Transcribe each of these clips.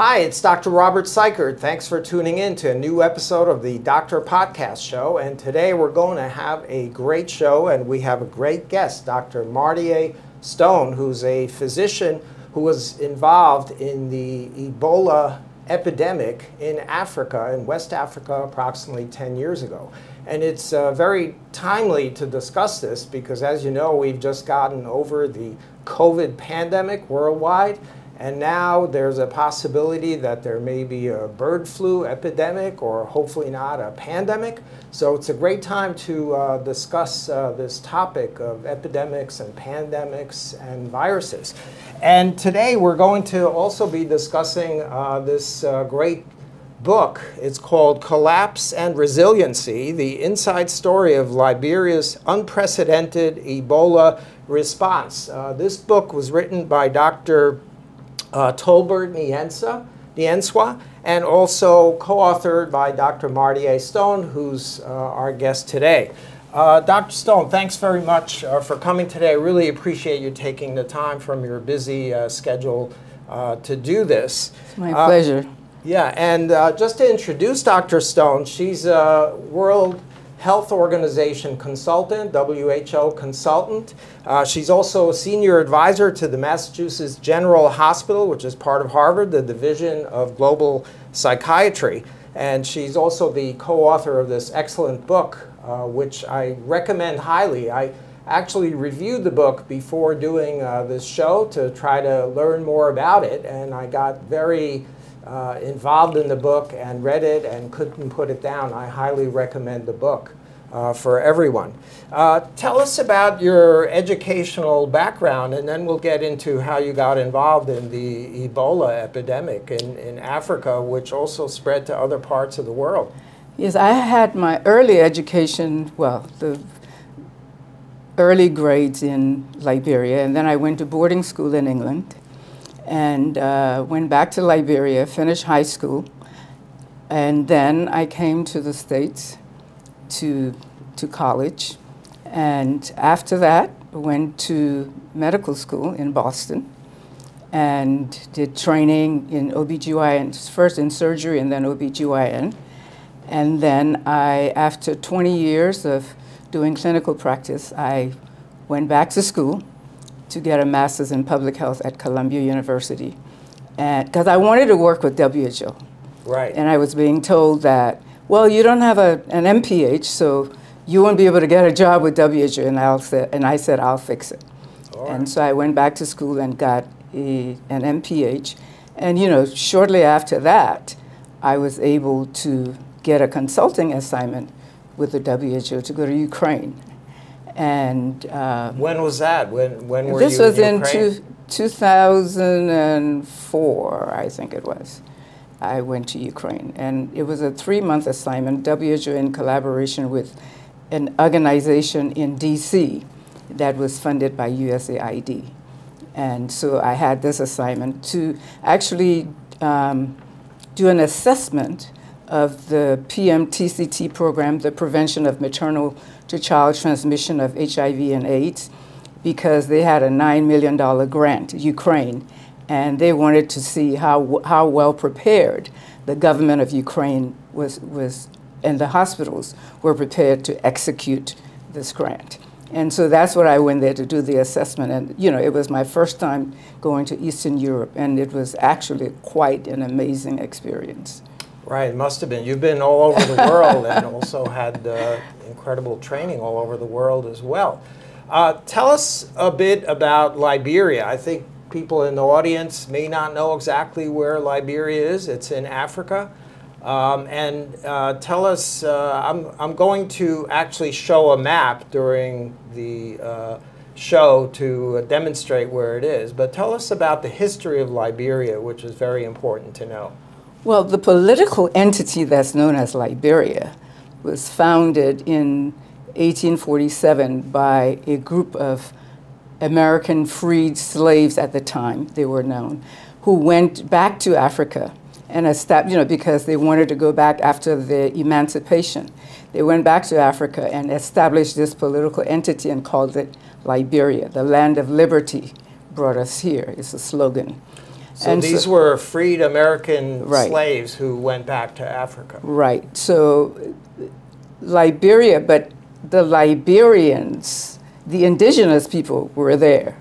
Hi, it's Dr. Robert Cykiert. Thanks for tuning in to a new episode of the Doctor Podcast Show. And today we're going to have a great show, and we have a great guest, Dr. Mardia Stone, who's a physician who was involved in the Ebola epidemic in Africa, in West Africa, approximately 10 years ago. And it's uh, very timely to discuss this because, as you know, we've just gotten over the COVID pandemic worldwide. And now there's a possibility that there may be a bird flu epidemic or hopefully not a pandemic. So it's a great time to uh, discuss uh, this topic of epidemics and pandemics and viruses. And today we're going to also be discussing uh, this uh, great book. It's called Collapse and Resiliency The Inside Story of Liberia's Unprecedented Ebola Response. Uh, this book was written by Dr uh, Tolbert Niensa, Nyenswah, and also co-authored by Dr. Mardia Stone, who's uh, our guest today. Uh, Dr. Stone, thanks very much uh, for coming today. I really appreciate you taking the time from your busy uh, schedule uh, to do this. It's my pleasure. Yeah, and just to introduce Dr. Stone, she's a world Health Organization consultant, WHO consultant. Uh, she's also a senior advisor to the Massachusetts General Hospital, which is part of Harvard, the Division of Global Psychiatry. And she's also the co-author of this excellent book, uh, which I recommend highly. I actually reviewed the book before doing uh, this show to try to learn more about it, and I got very uh, involved in the book and read it and couldn't put it down. I highly recommend the book uh, for everyone. Uh, tell us about your educational background, and then we'll get into how you got involved in the Ebola epidemic in, in Africa, which also spread to other parts of the world. Yes, I had my early education, well, the early grades in Liberia, and then I went to boarding school in England and uh, went back to Liberia, finished high school, and then I came to the States to, to college. And after that, went to medical school in Boston and did training in OBGYN, first in surgery and then OBGYN. And then I, after 20 years of doing clinical practice, I went back to school to get a master's in public health at Columbia University. And because I wanted to work with WHO. Right. And I was being told that, well, you don't have a, an MPH, so you won't be able to get a job with WHO. And, I'll say, and I said, I'll fix it. Right. And so I went back to school and got a, an MPH. And, you know, shortly after that, I was able to get a consulting assignment with the WHO to go to Ukraine. And uh, when was that? When when were this you? This was in, in two, 2004, I think it was. I went to Ukraine, and it was a three-month assignment. WHO in collaboration with an organization in D.C. that was funded by USAID, and so I had this assignment to actually um, do an assessment of the PMTCT program, the Prevention of Maternal to Child Transmission of HIV and AIDS, because they had a $9 million grant, Ukraine, and they wanted to see how, how well prepared the government of Ukraine was, was, and the hospitals were prepared to execute this grant. And so that's what I went there to do the assessment. And, you know, it was my first time going to Eastern Europe, and it was actually quite an amazing experience. Right, it must have been. You've been all over the world and also had uh, incredible training all over the world as well. Uh, tell us a bit about Liberia. I think people in the audience may not know exactly where Liberia is. It's in Africa. Um, and uh, tell us, uh, I'm, I'm going to actually show a map during the uh, show to demonstrate where it is. But tell us about the history of Liberia, which is very important to know. Well, the political entity that's known as Liberia was founded in 1847 by a group of American freed slaves at the time, they were known, who went back to Africa and established, you know, because they wanted to go back after the emancipation. They went back to Africa and established this political entity and called it Liberia. The land of liberty brought us here, is the slogan. So And these so- were freed American Right. slaves who went back to Africa. Right. So Liberia, but the Liberians, the indigenous people were there.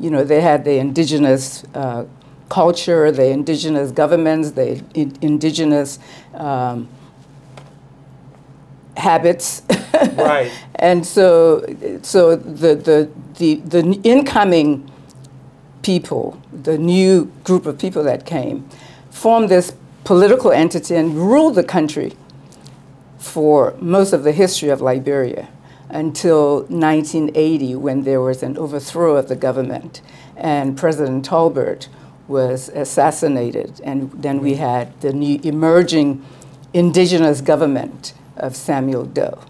You know, they had the indigenous uh, culture, the indigenous governments, the in- indigenous um, habits. Right. and so, so the, the, the, the incoming people, the new group of people that came, formed this political entity and ruled the country for most of the history of Liberia until 1980 when there was an overthrow of the government and President Tolbert was assassinated and then we mm-hmm. had the new emerging indigenous government of Samuel Doe.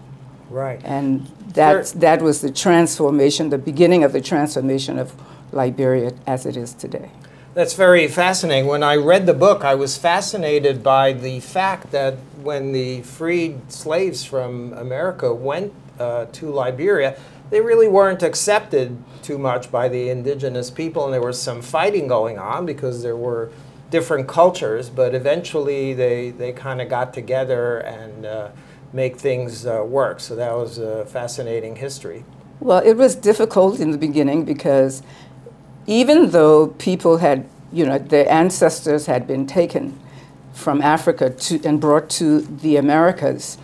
Right. And that's, that was the transformation, the beginning of the transformation of Liberia as it is today. That's very fascinating. When I read the book, I was fascinated by the fact that when the freed slaves from America went uh, to Liberia, they really weren't accepted too much by the indigenous people, and there was some fighting going on because there were different cultures, but eventually they, they kind of got together and uh, make things uh, work. So that was a fascinating history. Well, it was difficult in the beginning because even though people had, you know, their ancestors had been taken from Africa to, and brought to the Americas,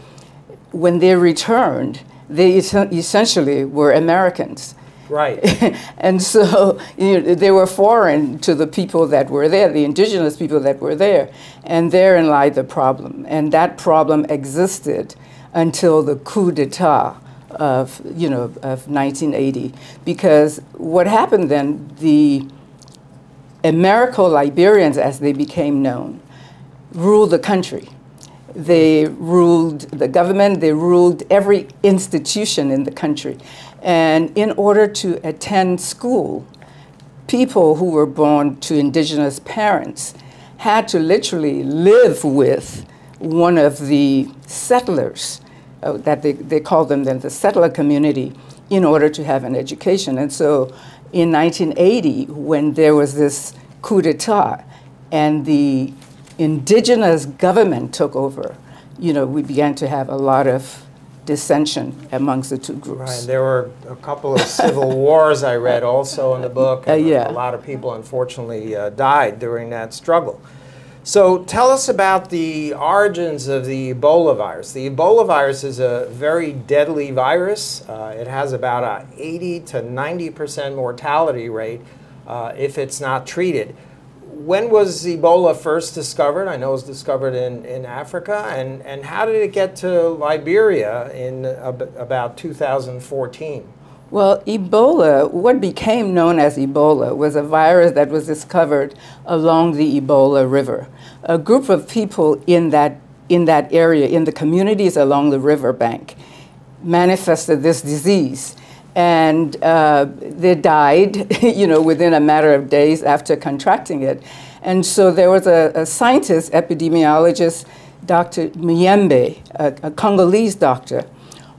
when they returned, they es- essentially were Americans. Right. and so you know, they were foreign to the people that were there, the indigenous people that were there. And therein lied the problem. And that problem existed until the coup d'etat of, you know, of 1980. Because what happened then, the Americo-Liberians, as they became known, ruled the country. They ruled the government, they ruled every institution in the country. And in order to attend school, people who were born to indigenous parents had to literally live with one of the settlers, uh, that they, they called them then the settler community, in order to have an education. And so in 1980, when there was this coup d'etat and the indigenous government took over, you know, we began to have a lot of dissension amongst the two groups. Right. There were a couple of civil wars I read also in the book. Uh, yeah. A lot of people unfortunately uh, died during that struggle. So tell us about the origins of the Ebola virus. The Ebola virus is a very deadly virus. Uh, it has about a 80 to 90 percent mortality rate uh, if it's not treated. When was Ebola first discovered? I know it was discovered in, in Africa. And, and how did it get to Liberia in ab- about 2014? Well, Ebola, what became known as Ebola, was a virus that was discovered along the Ebola River. A group of people in that, in that area, in the communities along the riverbank, manifested this disease. And uh, they died, you know, within a matter of days after contracting it. And so there was a, a scientist, epidemiologist, Dr. Muyembe, a, a Congolese doctor,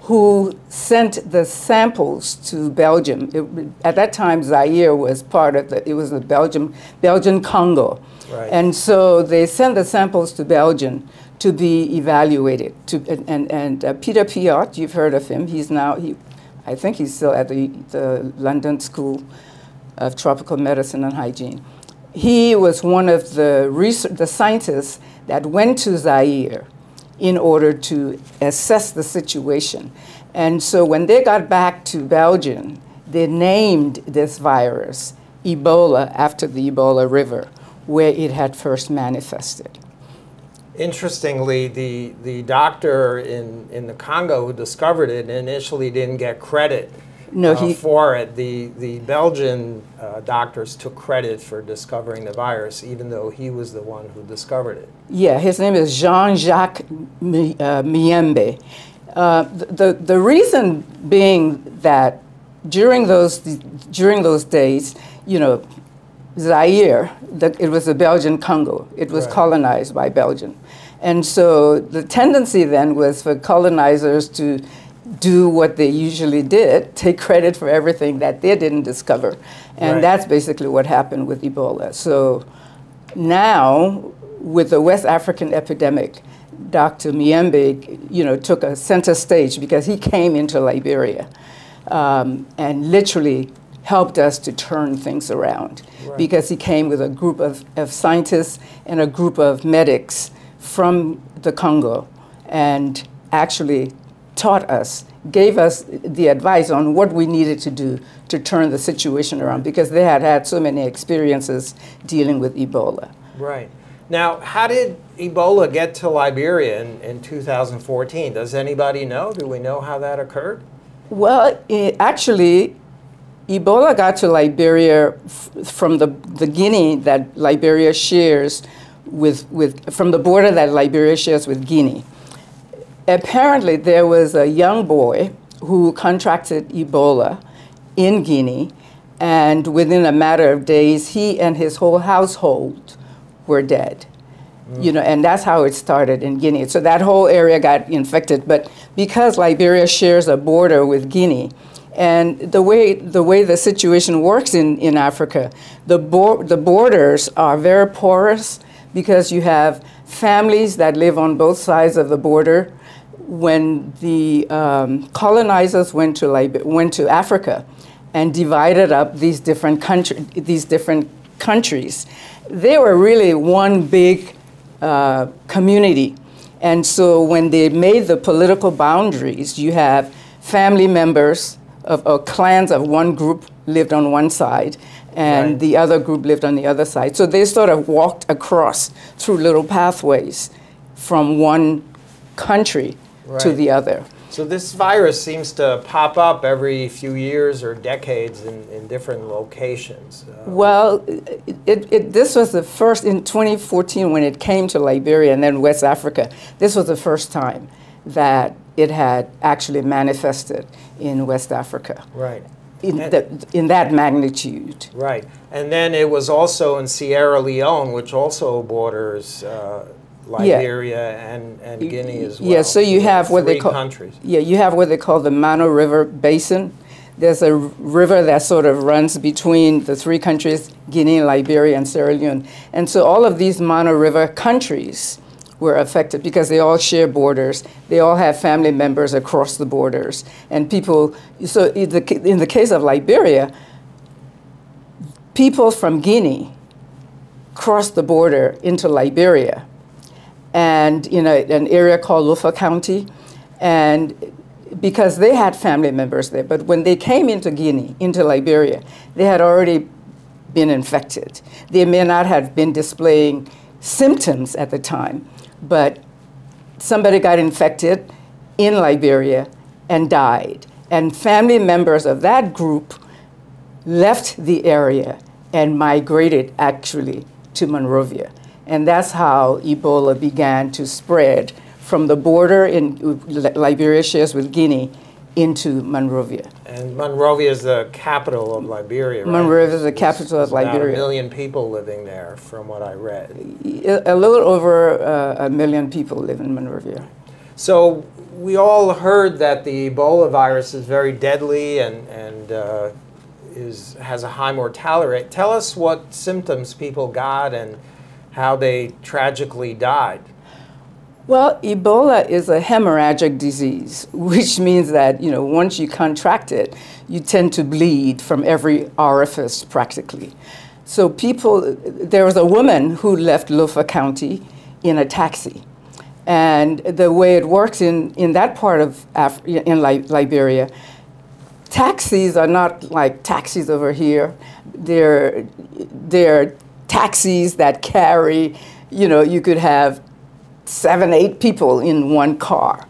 who sent the samples to Belgium. It, at that time, Zaire was part of the, it was the Belgium, Belgian Congo. Right. And so they sent the samples to Belgium to be evaluated. To, and and, and uh, Peter Piot, you've heard of him, he's now, he, I think he's still at the, the London School of Tropical Medicine and Hygiene. He was one of the, research, the scientists that went to Zaire in order to assess the situation. And so when they got back to Belgium, they named this virus Ebola after the Ebola River, where it had first manifested. Interestingly, the, the doctor in, in the Congo who discovered it initially didn't get credit No, uh, he- for it. The, the Belgian uh, doctors took credit for discovering the virus, even though he was the one who discovered it. Yeah, his name is Jean-Jacques Mi- uh, Muyembe. Uh, the, the, reason being that during those, during those days, you know, Zaire, the, it was the Belgian Congo. It was Right. colonized by Belgium. And so the tendency then was for colonizers to do what they usually did, take credit for everything that they didn't discover. And Right. that's basically what happened with Ebola. So Now, with the West African epidemic, Dr. Muyembe, you know, took a center stage because he came into Liberia um, and literally helped us to turn things around right. because he came with a group of, of scientists and a group of medics from the Congo and actually taught us, gave us the advice on what we needed to do to turn the situation around because they had had so many experiences dealing with Ebola. Right. Now, how did Ebola get to Liberia in, in 2014? Does anybody know? Do we know how that occurred? Well, it, actually, Ebola got to Liberia from the, the Guinea that Liberia shares with, with, from the border that Liberia shares with Guinea. Apparently, there was a young boy who contracted Ebola in Guinea, and within a matter of days, he and his whole household were dead. Mm. You know, and that's how it started in Guinea. So that whole area got infected. But because Liberia shares a border with Guinea, and the way the way the situation works in, in Africa, the bo- the borders are very porous because you have families that live on both sides of the border. When the um, colonizers went to went to Africa and divided up these different country these different countries, they were really one big uh, community. And so when they made the political boundaries, you have family members of, of clans of one group lived on one side, and right. the other group lived on the other side. So they sort of walked across through little pathways from one country right. to the other. So this virus seems to pop up every few years or decades in, in different locations. Uh, well, it, it, this was the first in 2014 when it came to Liberia and then West Africa. This was the first time that it had actually manifested in West Africa. Right. In, the, in that magnitude. Right. And then it was also in Sierra Leone, which also borders uh, Liberia yeah. and, and Guinea as well. Yeah, so you have what they call countries. Yeah, you have what they call the Mano River Basin. There's a river that sort of runs between the three countries, Guinea, Liberia, and Sierra Leone. And so all of these Mano River countries were affected because they all share borders. They all have family members across the borders. And people, so in the, in the case of Liberia, people from Guinea crossed the border into Liberia and in a, an area called Lofa County, and because they had family members there. But when they came into Guinea, into Liberia, they had already been infected. They may not have been displaying symptoms at the time, but somebody got infected in Liberia and died. And family members of that group left the area and migrated actually to Monrovia. And that's how Ebola began to spread from the border in Liberia shares with Guinea into Monrovia. And Monrovia is the capital of Liberia, right? Monrovia is the capital of Liberia. A million people living there, from what I read. A little over uh, a million people live in Monrovia. So we all heard that the Ebola virus is very deadly and, and uh, is, has a high mortality rate. Tell us what symptoms people got and how they tragically died? Well, Ebola is a hemorrhagic disease, which means that, you know, once you contract it, you tend to bleed from every orifice practically. So people, there was a woman who left Lofa County in a taxi. And the way it works in, in that part of Af- in Li- Liberia, taxis are not like taxis over here. They're, they're taxis that carry, you know, you could have seven, eight people in one car.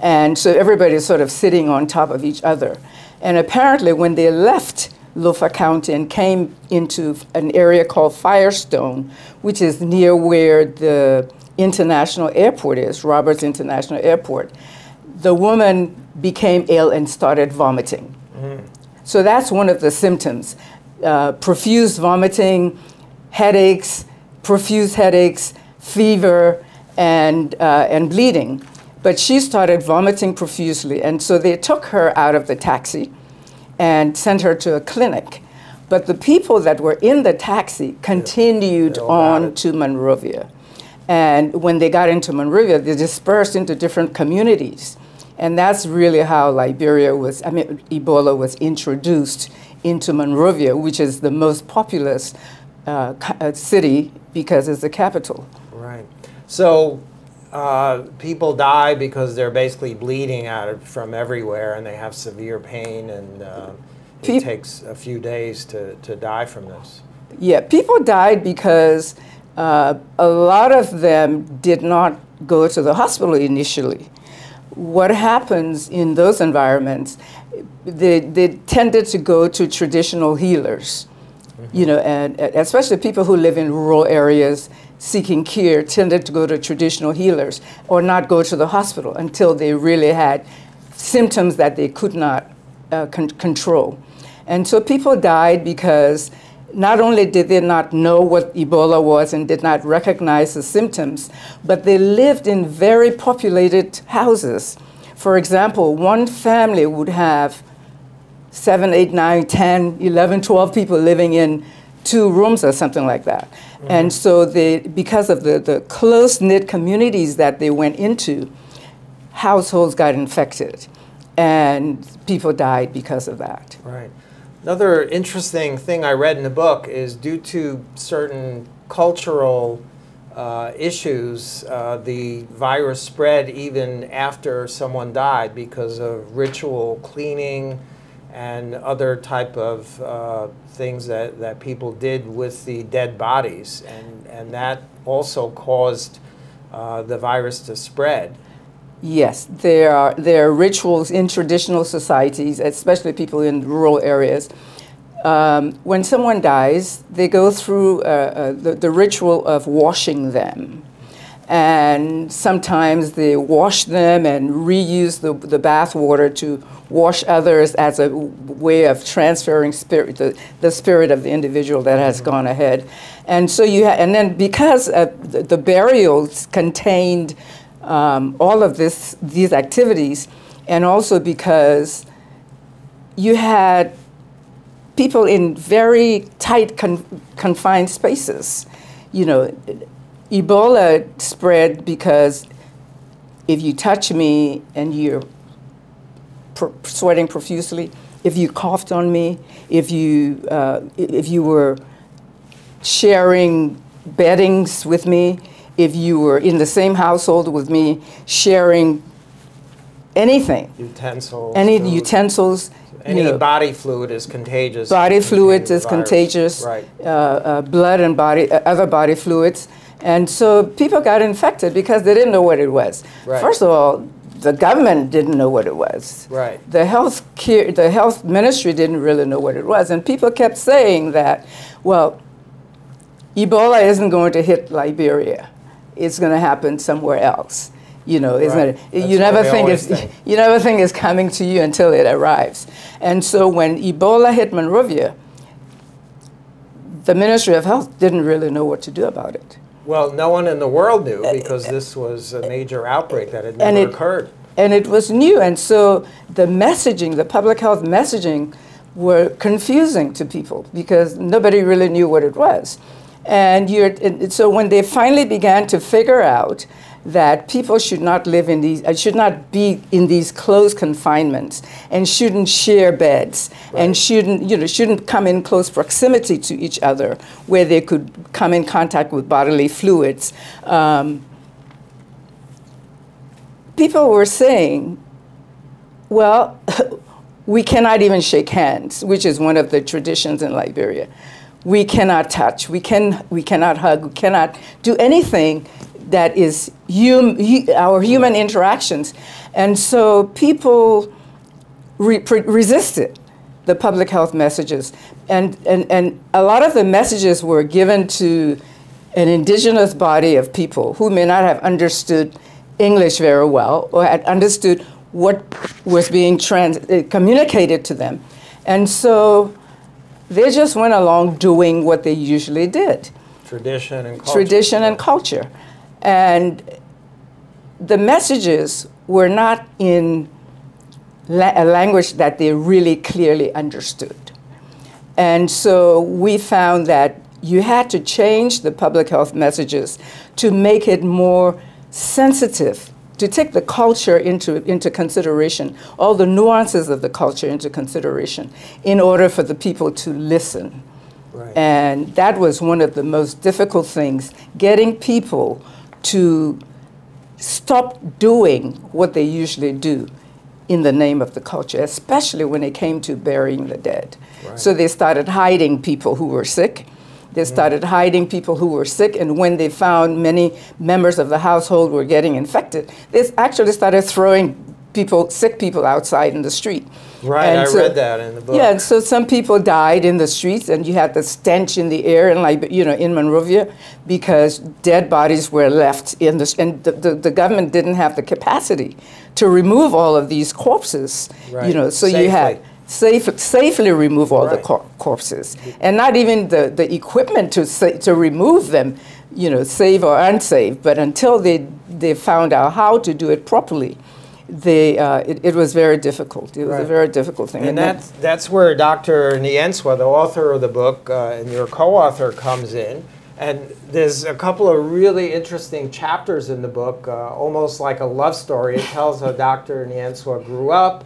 And so everybody's sort of sitting on top of each other. And apparently, when they left Lofa County and came into an area called Firestone, which is near where the international airport is, Roberts International Airport, the woman became ill and started vomiting. Mm. So that's one of the symptoms uh, profuse vomiting, headaches, profuse headaches, fever, and, uh, and bleeding. But she started vomiting profusely, and so they took her out of the taxi and sent her to a clinic But the people that were in the taxi continued about on to Monrovia. And when they got into Monrovia, they dispersed into different communities. And that's really how Liberia was, I mean, Ebola was introduced into Monrovia, which is the most populous uh, uh, city because it's the capital. So uh, people die because they're basically bleeding out from everywhere and they have severe pain and uh, it takes a few days to, to die from this. Yeah, people died because uh, a lot of them did not go to the hospital initially. What happens in those environments, they, they tended to go to traditional healers, you know, and and especially people who live in rural areas seeking care tended to go to traditional healers or not go to the hospital until they really had symptoms that they could not uh, con- control. And so people died because not only did they not know what Ebola was and did not recognize the symptoms, but they lived in very populated houses. For example, one family would have seven, eight, nine, 10, 11, 12 people living in two rooms or something like that. And so they, because of the, the close knit communities that they went into, households got infected and people died because of that. Right. Another interesting thing I read in the book is due to certain cultural uh, issues, uh, the virus spread even after someone died because of ritual cleaning and other type of uh, things that, that people did with the dead bodies. And, and that also caused uh, the virus to spread. Yes, there are, there are rituals in traditional societies, especially people in rural areas. Um, when someone dies, they go through uh, uh, the, the ritual of washing them. And sometimes they wash them and reuse the, the bath water to wash others as a way of transferring spirit, the, the spirit of the individual that has gone ahead. And so you and then because uh, the, the burials contained um, all of this, these activities, and also because you had people in very tight, con- confined spaces. You know, Ebola spread because if you touch me and you're pr- sweating profusely, if you coughed on me, if you uh, if you were sharing beddings with me, if you were in the same household with me, sharing anything, Utensils. any food. utensils, Any you know, body fluid is contagious. body fluids is virus. contagious, Right. uh, uh, blood and body, uh, other body fluids. And so people got infected because they didn't know what it was. Right. First of all, the government didn't know what it was. Right. The health care, the health ministry didn't really know what it was, and people kept saying that, well, Ebola isn't going to hit Liberia. It's going to happen somewhere else. You know, it's Right. That's you never think it's think. you never think it's coming to you until it arrives. And so when Ebola hit Monrovia, the Ministry of Health didn't really know what to do about it. Well, no one in the world knew uh, because uh, this was a major outbreak that had And never it- occurred. And it was new, and so the messaging, the public health messaging, were confusing to people because nobody really knew what it was. And you're, and so when they finally began to figure out that people should not live in these, uh, should not be in these close confinements, and shouldn't share beds, and shouldn't, you know, shouldn't come in close proximity to each other, where they could come in contact with bodily fluids. Um, people were saying, well, we cannot even shake hands, which is one of the traditions in Liberia. We cannot touch, we, can, we cannot hug, we cannot do anything that is hum, our human interactions. And so people re- resisted the public health messages. And, and, and a lot of the messages were given to an indigenous body of people who may not have understood English very well or had understood what was being trans- uh, communicated to them. And so they just went along doing what they usually did Tradition and culture. tradition and culture. And the messages were not in la- a language that they really clearly understood. And so we found that you had to change the public health messages to make it more sensitive, to take the culture into, into consideration, all the nuances of the culture into consideration, in order for the people to listen. Right. And that was one of the most difficult things, getting people to stop doing what they usually do in the name of the culture, especially when it came to burying the dead. Right. So they started hiding people who were sick. They mm-hmm. started hiding people who were sick, and when they found many members of the household were getting infected, they actually started throwing people, sick people outside in the street. Right, and I so, read that in the book. Yeah, and so some people died in the streets, and you had the stench in the air, and like you know, in Monrovia, because dead bodies were left in the, and the, the, the government didn't have the capacity to remove all of these corpses. Right. You know, so Safely. you had safe, safely remove all right. the cor corpses, and not even the, the equipment to to remove them, you know, save or unsafe. But until they they found out how to do it properly, they, uh, it, it, was very difficult. It was right. a very difficult thing. And, and that's, that's where Dr. Nyenswah, the author of the book, uh, and your co-author comes in. And there's a couple of really interesting chapters in the book, uh, almost like a love story. It tells how Dr. Nyenswah grew up,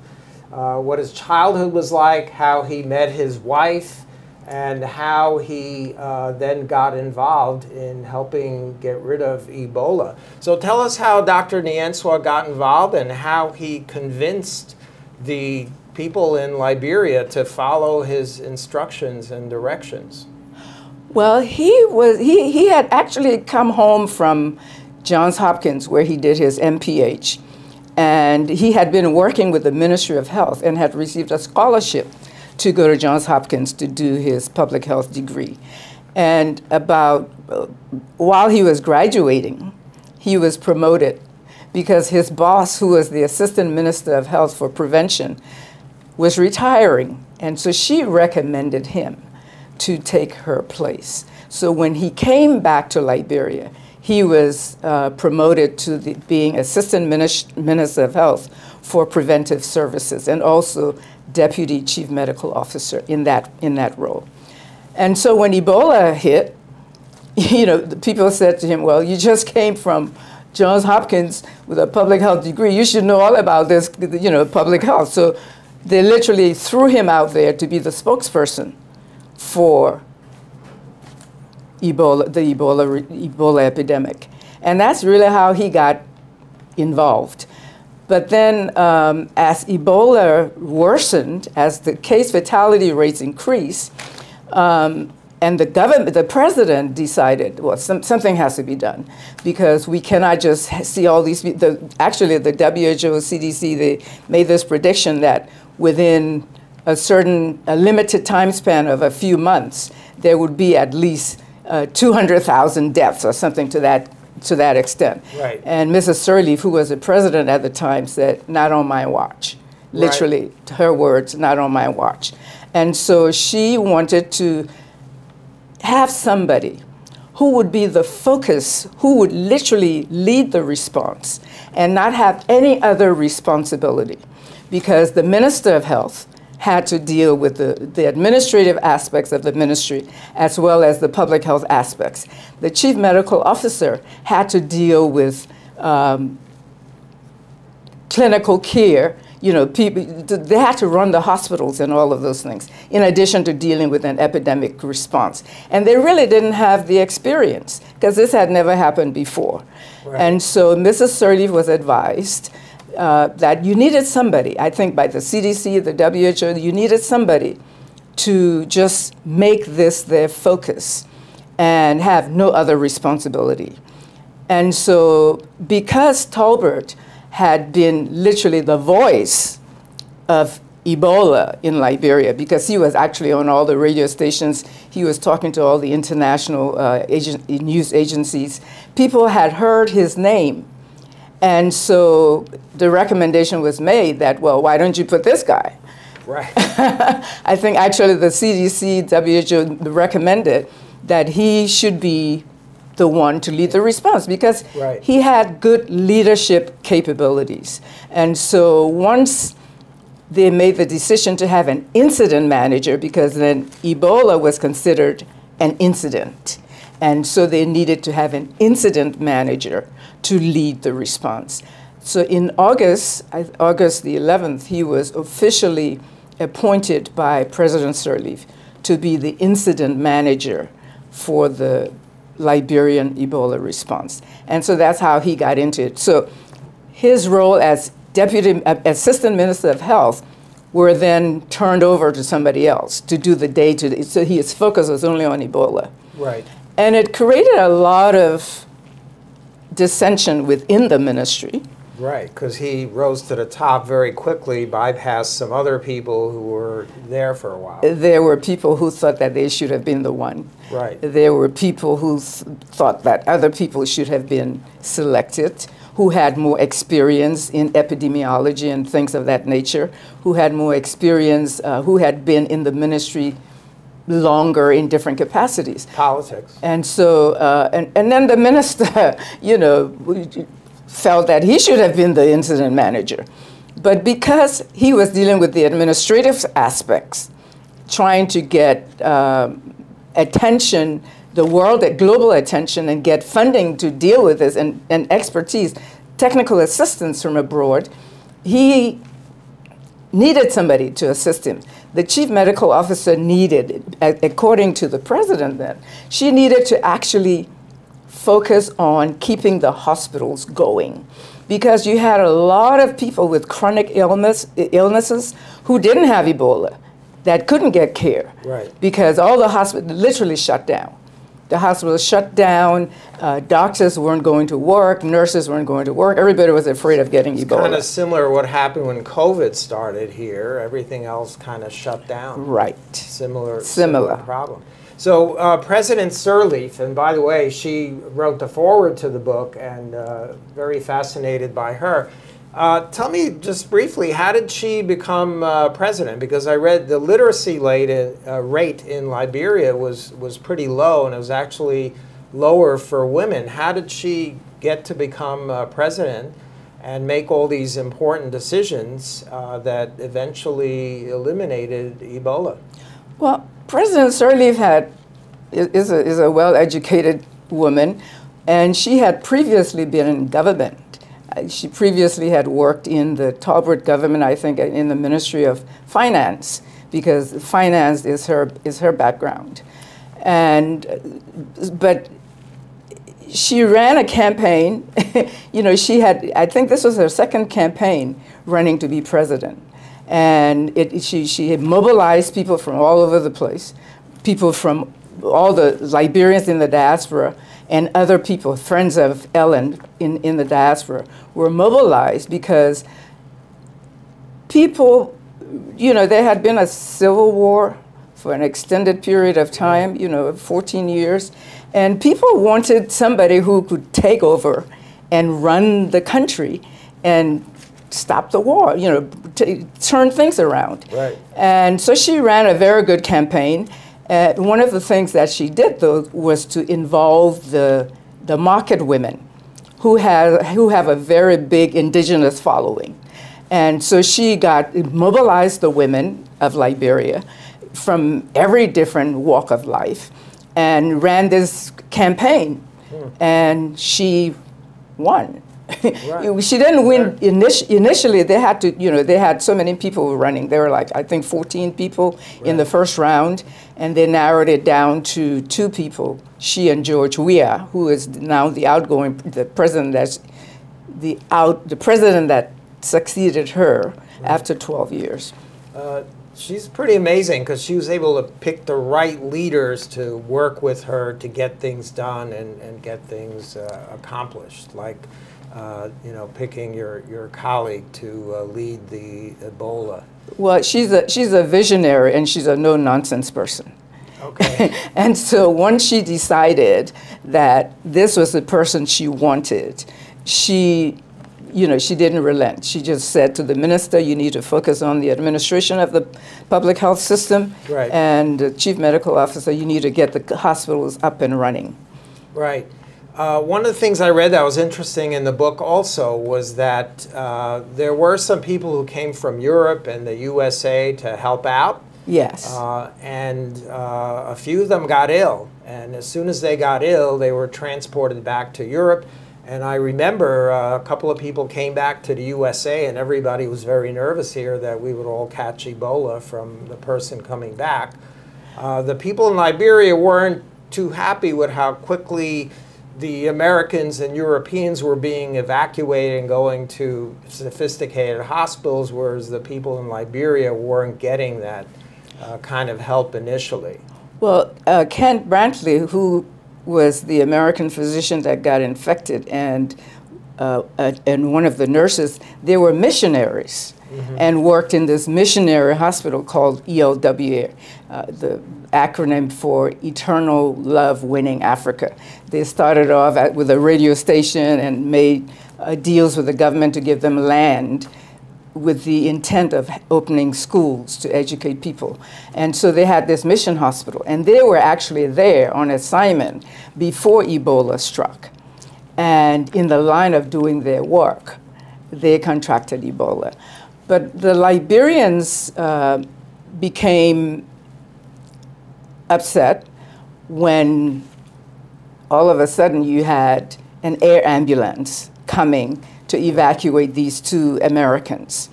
uh, what his childhood was like, how he met his wife, and how he uh, then got involved in helping get rid of Ebola. So tell us how Dr. Nyenswah got involved and how he convinced the people in Liberia to follow his instructions and directions. Well, he was he, he had actually come home from Johns Hopkins where he did his MPH. And he had been working with the Ministry of Health and had received a scholarship to go to Johns Hopkins to do his public health degree. And about uh, while he was graduating, he was promoted because his boss, who was the assistant minister of health for prevention, was retiring. And so she recommended him to take her place. So when he came back to Liberia, he was uh, promoted to the, being assistant minister of health for preventive services and also deputy chief medical officer in that, in that role. And so when Ebola hit, you know, people said to him, well, you just came from Johns Hopkins with a public health degree. You should know all about this, you know, public health. So they literally threw him out there to be the spokesperson for Ebola, the Ebola, Ebola epidemic. And that's really how he got involved. But then, um, as Ebola worsened, as the case fatality rates increased, um, and the government, the president decided, well, some, something has to be done because we cannot just see all these. The, actually, the WHO, CDC, they made this prediction that within a certain a limited time span of a few months, there would be at least uh, 200,000 deaths or something to that to that extent. Right. And Mrs. Sirleaf, who was the president at the time, said, not on my watch. Literally, right. her words, not on my watch. And so she wanted to have somebody who would be the focus, who would literally lead the response and not have any other responsibility. Because the Minister of Health had to deal with the, the administrative aspects of the ministry as well as the public health aspects. The chief medical officer had to deal with um, clinical care. You know, people, they had to run the hospitals and all of those things, in addition to dealing with an epidemic response. And they really didn't have the experience because this had never happened before. Right. And so Mrs. Sirleaf was advised uh, that you needed somebody, I think by the CDC, the WHO, you needed somebody to just make this their focus and have no other responsibility. And so, because Tolbert had been literally the voice of Ebola in Liberia, because he was actually on all the radio stations, he was talking to all the international uh, agent, news agencies, people had heard his name and so the recommendation was made that, well, why don't you put this guy? Right. I think actually the CDC, WHO recommended that he should be the one to lead the response because right. he had good leadership capabilities. And so once they made the decision to have an incident manager because then Ebola was considered an incident. And so they needed to have an incident manager to lead the response. So in August, August the 11th, he was officially appointed by President Sirleaf to be the incident manager for the Liberian Ebola response. And so that's how he got into it. So his role as deputy assistant minister of health were then turned over to somebody else to do the day to day. So his focus was only on Ebola. Right. And it created a lot of dissension within the ministry Right, because he rose to the top very quickly, bypassed some other people who were there for a while. There were people who thought that they should have been the one. Right. There were people who th thought that other people should have been selected, who had more experience in epidemiology and things of that nature, who had more experience, uh, who had been in the ministry longer in different capacities. Politics. And so, uh, and, and then the minister, you know, felt that he should have been the incident manager. But because he was dealing with the administrative aspects, trying to get um, attention, the world, at global attention, and get funding to deal with this and, and expertise, technical assistance from abroad, he needed somebody to assist him. The chief medical officer needed, according to the president then, she needed to actually focus on keeping the hospitals going because you had a lot of people with chronic illness, illnesses who didn't have Ebola that couldn't get care right. because all the hospitals literally shut down. The hospitals shut down, uh, doctors weren't going to work, nurses weren't going to work, everybody was afraid of getting it's Ebola. kind of similar to what happened when COVID started here. Everything else kind of shut down. Right. Similar, similar. similar problem. So uh, President Sirleaf, and by the way, she wrote the foreword to the book, and uh, very fascinated by her. Uh, tell me just briefly, how did she become uh, president? Because I read the literacy rate in, uh, rate in Liberia was was pretty low, and it was actually lower for women. How did she get to become uh, president? and make all these important decisions uh, that eventually eliminated Ebola? Well, President Sirleaf had is a, is a well-educated woman, and she had previously been in government. She previously had worked in the Tolbert government, I think, in the Ministry of Finance, because finance is her is her background, and but she ran a campaign. you know, she had I think this was her second campaign running to be president and it, she, she had mobilized people from all over the place, people from all the Liberians in the diaspora and other people, friends of Ellen in, in the diaspora, were mobilized because people, you know, there had been a civil war for an extended period of time, you know, 14 years, and people wanted somebody who could take over and run the country and stop the war, you know, turn things around. Right. And so she ran a very good campaign. Uh, one of the things that she did, though, was to involve the, the market women who have, who have a very big indigenous following. And so she got mobilized the women of Liberia from every different walk of life and ran this campaign. Hmm. And she won. Right. she didn't win init initially. They had to, you know, they had so many people running. There were like I think 14 people right. in the first round, and they narrowed it down to two people. She and George Weah, who is now the outgoing the president that's the out the president that succeeded her right. after 12 years. Uh, she's pretty amazing because she was able to pick the right leaders to work with her to get things done and, and get things uh, accomplished. Like uh, you know, picking your, your colleague to uh, lead the Ebola? Well, she's a, she's a visionary and she's a no nonsense person. Okay. and so once she decided that this was the person she wanted, she, you know, she didn't relent. She just said to the minister, you need to focus on the administration of the public health system. Right. And the chief medical officer, you need to get the hospitals up and running. Right. Uh, one of the things I read that was interesting in the book also was that uh, there were some people who came from Europe and the USA to help out. Yes. Uh, and uh, a few of them got ill. And as soon as they got ill, they were transported back to Europe. And I remember uh, a couple of people came back to the USA, and everybody was very nervous here that we would all catch Ebola from the person coming back. Uh, the people in Liberia weren't too happy with how quickly the Americans and Europeans were being evacuated and going to sophisticated hospitals, whereas the people in Liberia weren't getting that uh, kind of help initially. Well, uh, Kent Brantly, who was the American physician that got infected, and uh, and one of the nurses, they were missionaries mm-hmm. and worked in this missionary hospital called ELWA, uh, the acronym for Eternal Love Winning Africa. They started off at, with a radio station and made uh, deals with the government to give them land with the intent of opening schools to educate people. And so they had this mission hospital, and they were actually there on assignment before Ebola struck. And in the line of doing their work, they contracted Ebola. But the Liberians uh, became upset when all of a sudden you had an air ambulance coming to evacuate these two Americans.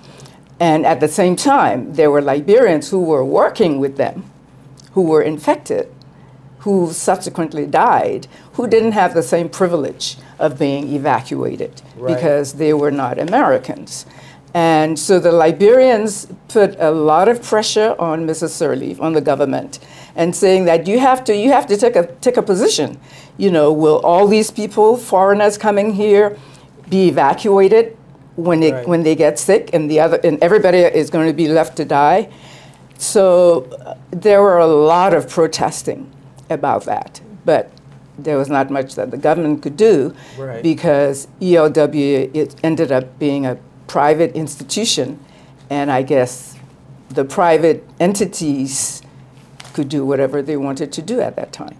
And at the same time, there were Liberians who were working with them, who were infected, who subsequently died, who didn't have the same privilege of being evacuated right. because they were not Americans. And so the Liberians put a lot of pressure on Mrs. Sirleaf, on the government, and saying that you have to, you have to take, a, take a position. You know, will all these people, foreigners coming here, be evacuated when they, right. when they get sick and, the other, and everybody is going to be left to die? So uh, there were a lot of protesting about that. But there was not much that the government could do right. because ELW it ended up being a private institution, and I guess the private entities could do whatever they wanted to do at that time.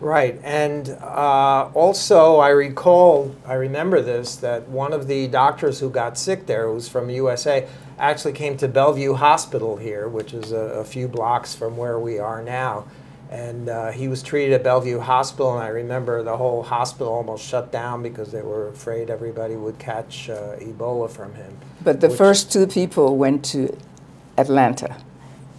Right, and uh, also I recall, I remember this, that one of the doctors who got sick there, who was from USA, actually came to Bellevue Hospital here, which is a, a few blocks from where we are now and uh, he was treated at Bellevue Hospital, and I remember the whole hospital almost shut down because they were afraid everybody would catch uh, Ebola from him. But the first two people went to Atlanta.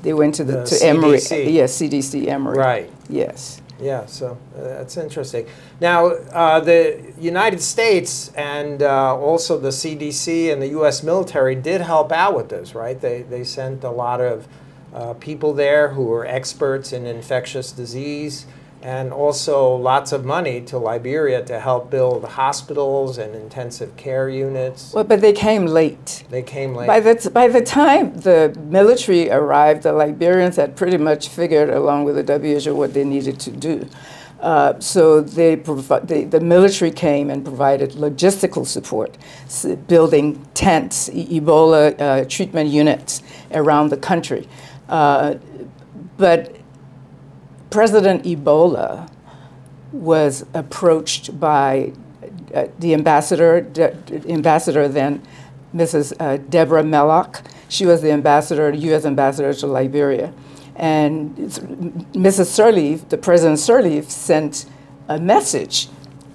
They went to the, the to CDC. Emory. Yes, CDC Emory. Right. Yes. Yeah, so uh, that's interesting. Now, uh, the United States and uh, also the CDC and the U.S. military did help out with this, right? They, they sent a lot of uh, people there who were experts in infectious disease and also lots of money to Liberia to help build hospitals and intensive care units. Well, but they came late. They came late. By the, by the time the military arrived, the Liberians had pretty much figured, along with the WHO, what they needed to do. Uh, so they they, the military came and provided logistical support, building tents, e Ebola uh, treatment units around the country. Uh, but President Obama was approached by uh, the ambassador, De ambassador then, Mrs. Uh, Deborah Malac. She was the ambassador, U.S. ambassador to Liberia. And Mrs. Sirleaf, the President Sirleaf, sent a message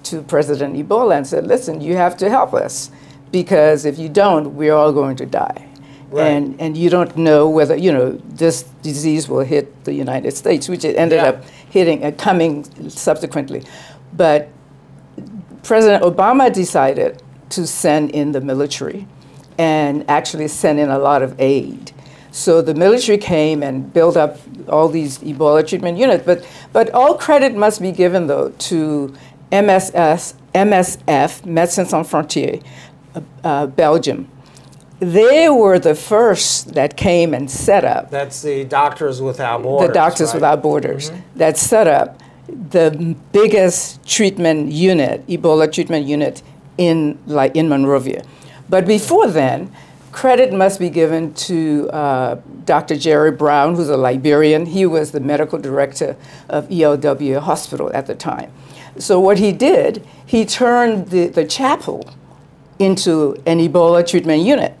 to President Obama and said, listen, you have to help us because if you don't, we're all going to die. Right. And, and you don't know whether, you know, this disease will hit the United States, which it ended yeah. up hitting, uh, coming subsequently. But President Obama decided to send in the military and actually send in a lot of aid. So the military came and built up all these Ebola treatment units. But, but all credit must be given, though, to MSS, MSF, Médecins Sans Frontières, uh, uh, Belgium they were the first that came and set up. That's the Doctors Without Borders. The Doctors right? Without Borders mm-hmm. that set up the biggest treatment unit, Ebola treatment unit in like in Monrovia. But before then, credit must be given to uh, Dr. Jerry Brown, who's a Liberian. He was the medical director of ELWA Hospital at the time. So what he did, he turned the, the chapel into an Ebola treatment unit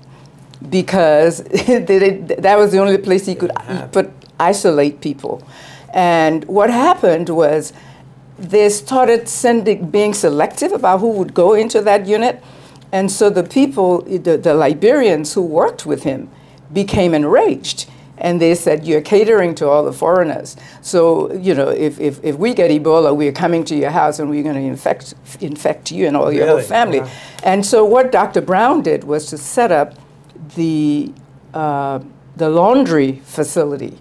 because that was the only place he could put, isolate people. And what happened was they started sending, being selective about who would go into that unit. And so the people, the, the Liberians who worked with him, became enraged. And they said, You're catering to all the foreigners. So, you know, if, if, if we get Ebola, we're coming to your house and we're going to infect, infect you and all really? your whole family. Wow. And so, what Dr. Brown did was to set up the, uh, the laundry facility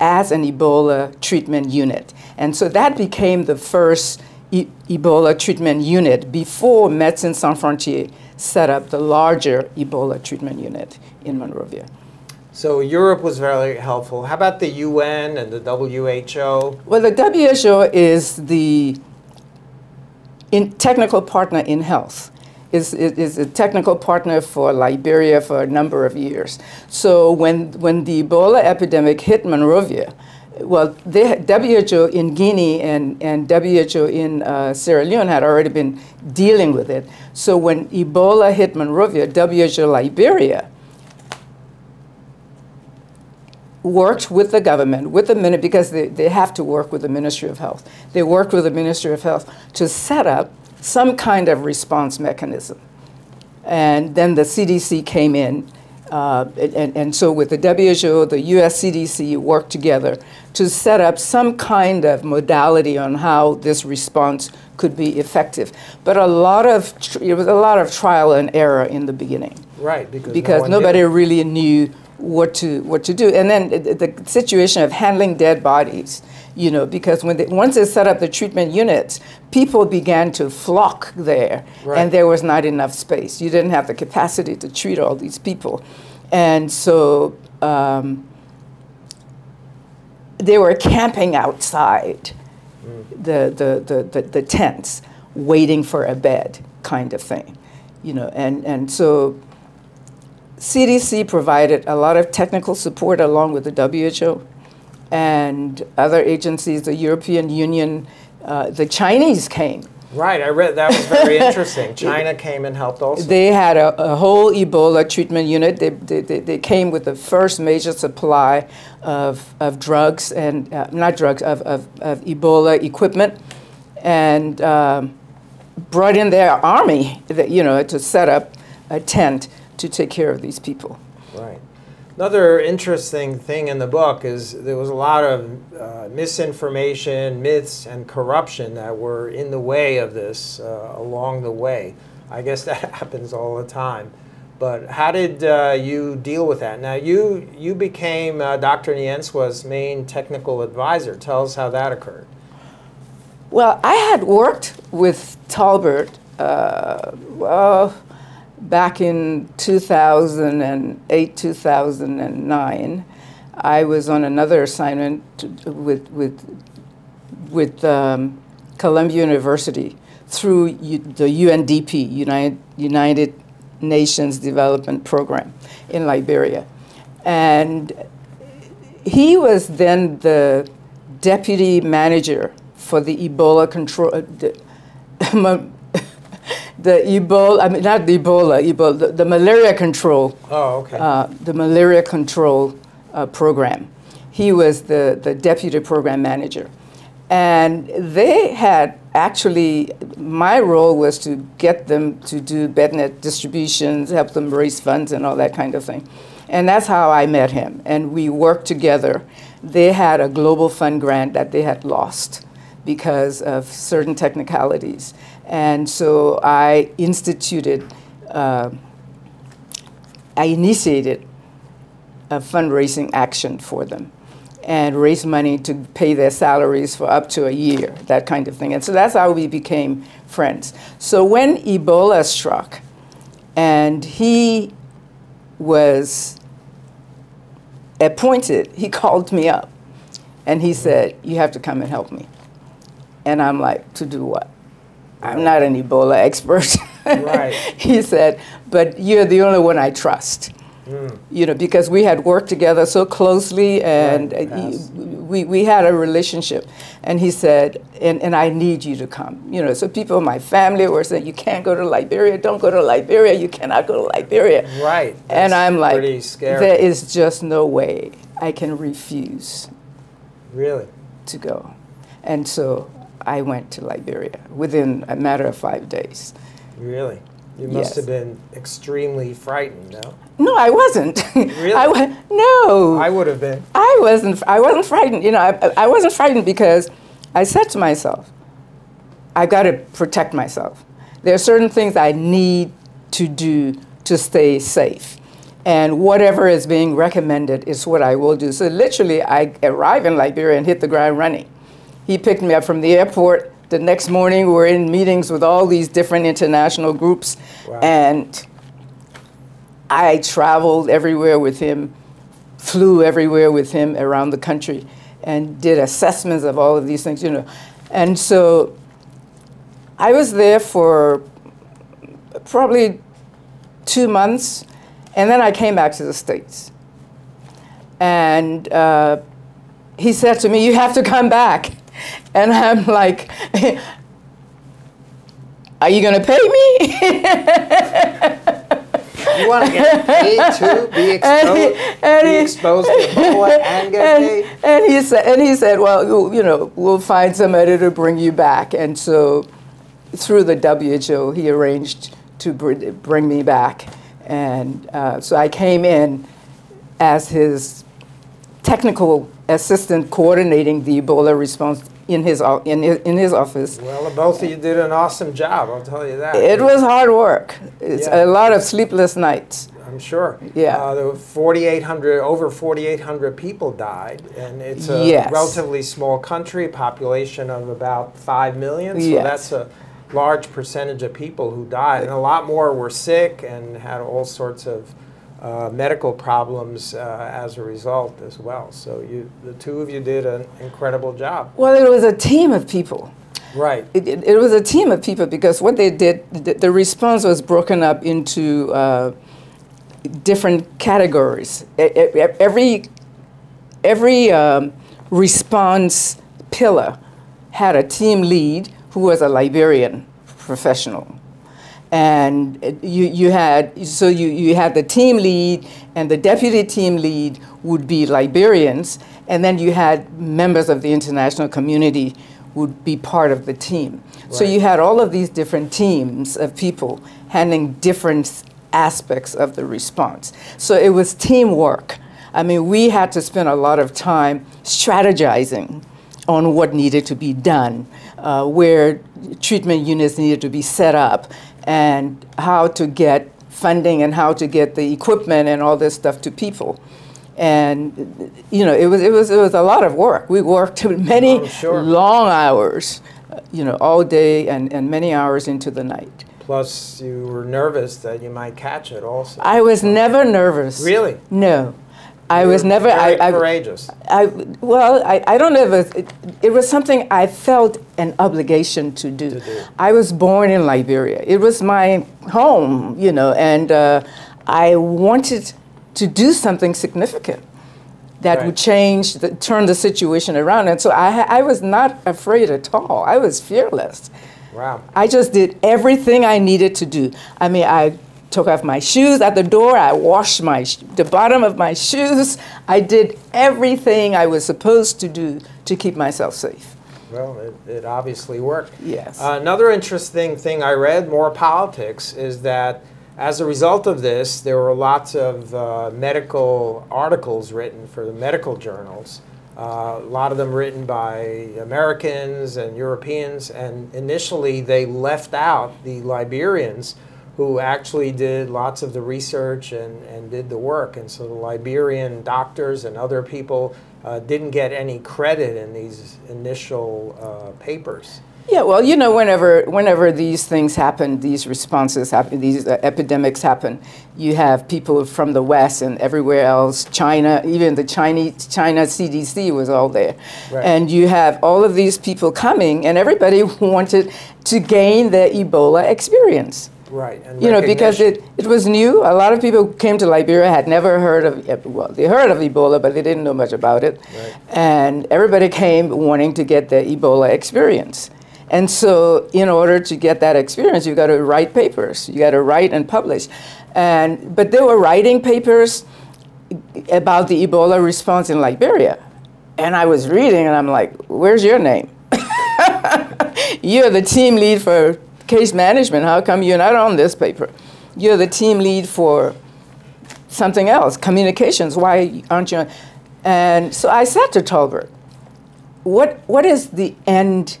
as an Ebola treatment unit. And so that became the first e Ebola treatment unit before Médecins Sans Frontières set up the larger Ebola treatment unit in Monrovia. So Europe was very helpful. How about the UN and the WHO? Well, the WHO is the technical partner in health is, is a technical partner for Liberia for a number of years. So when, when the Ebola epidemic hit Monrovia, well, they, WHO in Guinea and, and WHO in uh, Sierra Leone had already been dealing with it. So when Ebola hit Monrovia, WHO Liberia worked with the government, with the minute, because they, they have to work with the Ministry of Health. They worked with the Ministry of Health to set up some kind of response mechanism. And then the CDC came in. Uh, and, and so with the WHO, the US CDC worked together to set up some kind of modality on how this response could be effective. But a lot of, it was a lot of trial and error in the beginning. Right, because, because no nobody did. really knew what to, what to do. And then the, the situation of handling dead bodies you know, because when they, once they set up the treatment units, people began to flock there, right. and there was not enough space. You didn't have the capacity to treat all these people, and so um, they were camping outside mm. the, the, the, the, the tents, waiting for a bed, kind of thing, you know, and and so. CDC provided a lot of technical support along with the WHO and other agencies, the European Union, uh, the Chinese came. Right, I read that was very interesting. China came and helped also. They had a, a whole Ebola treatment unit. They, they, they, came with the first major supply of, of drugs and, uh, not drugs, of, of, of Ebola equipment and um, brought in their army, that, you know, to set up a tent to take care of these people. Another interesting thing in the book is there was a lot of uh, misinformation, myths, and corruption that were in the way of this uh, along the way. I guess that happens all the time. But how did uh, you deal with that? Now, you, you became uh, Dr. Nyenswah's main technical advisor. Tell us how that occurred. Well, I had worked with Tolbert, uh, well, back in 2008, 2009, I was on another assignment with, with, with um, Columbia University through U the UNDP, United, United Nations Development Program in Liberia. And he was then the deputy manager for the Ebola control, uh, the, Ebola, I mean, not the Ebola, Ebola, the, the malaria control. Oh, okay. Uh, the malaria control uh, program. He was the, the deputy program manager. And they had actually, my role was to get them to do BedNet distributions, help them raise funds and all that kind of thing. And that's how I met him. And we worked together. They had a global fund grant that they had lost because of certain technicalities. And so I instituted, uh, I initiated a fundraising action for them and raised money to pay their salaries for up to a year, that kind of thing. And so that's how we became friends. So when Ebola struck, and he was appointed, he called me up and he said, You have to come and help me. And I'm like, To do what? I'm not an Ebola expert. Right. he said, but you're the only one I trust. You know, because we had worked together so closely and Right, yes. we, we had a relationship. And he said, and, and I need you to come. You know, so people in my family were saying, you can't go to Liberia, don't go to Liberia, you cannot go to Liberia. Right. And I'm like, there is just no way I can refuse Really? to go. And so I went to Liberia within a matter of five days. Really? You must Yes. have been extremely frightened, no? No, I wasn't. Really? I wa- no. I would have been. I wasn't. I wasn't frightened. You know, I, I wasn't frightened because I said to myself, "I've got to protect myself. There are certain things I need to do to stay safe, and whatever is being recommended is what I will do." So literally, I arrive in Liberia and hit the ground running. He picked me up from the airport. The next morning, we were in meetings with all these different international groups, Wow. and I traveled everywhere with him, flew everywhere with him around the country, and did assessments of all of these things, you know. And so I was there for probably two months, and then I came back to the States. And uh, he said to me, You have to come back. And I'm like, Are you going to pay me? You want to get paid too? Be And he- exposed, and he- exposed to and get paid? and he said, and he said, well, you- you know, we'll find somebody to bring you back. And so, through the WHO, he arranged to br- bring me back, and uh, so I came in as his technical assistant, coordinating the Ebola response in his in his, in his office. Well, both of you did an awesome job, I'll tell you that. It was hard work. It's Yeah. a lot of sleepless nights. I'm sure. Yeah. Uh, there were 4,800, over 4,800 people died, and it's a Yes. relatively small country, population of about 5 million. So Yes. that's a large percentage of people who died, and a lot more were sick and had all sorts of uh, medical problems uh, as a result as well. So you, the two of you did an incredible job. Well, it was a team of people. Right. It, it, it was a team of people because what they did, the, the response was broken up into uh, different categories. Every, every um, response pillar had a team lead who was a Liberian professional. And you, you had, so you, you had the team lead and the deputy team lead would be Liberians, and then you had members of the international community would be part of the team. So you had all of these different teams of people handling different aspects of the response. So it was teamwork. I mean, we had to spend a lot of time strategizing on what needed to be done, uh, where treatment units needed to be set up, and how to get funding and how to get the equipment and all this stuff to people. And you know, it was it was it was a lot of work. We worked many I'm sure. long hours, you know, all day and, and many hours into the night. Plus, you were nervous that you might catch it also. I was never nervous. Really? No. I was never. very I, I, courageous. I, well, I, I don't know if it, it was something I felt an obligation to do. To do. I was born in Liberia. It was my home, you know, and uh, I wanted to do something significant that Right. would change, the, turn the situation around. And so I, I was not afraid at all. I was fearless. Wow. I just did everything I needed to do. I mean, I took off my shoes at the door. I washed my sh- the bottom of my shoes. I did everything I was supposed to do to keep myself safe. Well, it, it obviously worked. Yes. Uh, another interesting thing I read, more politics, is that as a result of this, there were lots of uh, medical articles written for the medical journals. Uh, a lot of them written by Americans and Europeans, and initially they left out the Liberians who actually did lots of the research and, and did the work. And so the Liberian doctors and other people uh, didn't get any credit in these initial uh, papers. Yeah, well, you know, whenever whenever these things happen, these responses happen, these uh, epidemics happen, you have people from the West and everywhere else, China, even the Chinese China CDC was all there, Right. and you have all of these people coming, and everybody wanted to gain their Ebola experience. Right. And you know, because it, it was new. A lot of people who came to Liberia had never heard of, well, they heard of Ebola, but they didn't know much about it. Right. And everybody came wanting to get the Ebola experience. And so, in order to get that experience, you've got to write papers. You got to write and publish. And, but they were writing papers about the Ebola response in Liberia. And I was reading, and I'm like, where's your name? You're the team lead for case management. How come you're not on this paper? You're the team lead for something else, communications. Why aren't you? And so I said to Tolbert, what, what is the end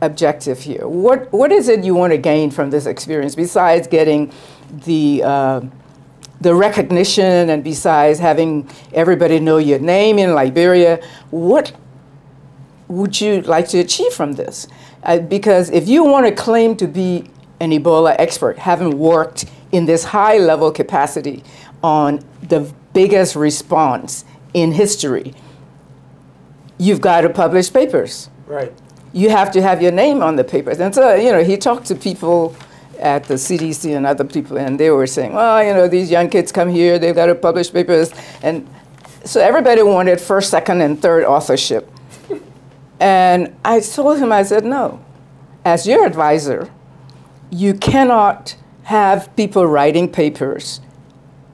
objective here? What, what is it you want to gain from this experience besides getting the, uh, the recognition and besides having everybody know your name in Liberia? What would you like to achieve from this? Uh, because if you want to claim to be an Ebola expert, having worked in this high level capacity on the biggest response in history, you've got to publish papers. Right. You have to have your name on the papers. And so, you know, he talked to people at the CDC and other people, and they were saying, well, you know, these young kids come here, they've got to publish papers. And so everybody wanted first, second, and third authorship. And I told him, I said, no. As your advisor, you cannot have people writing papers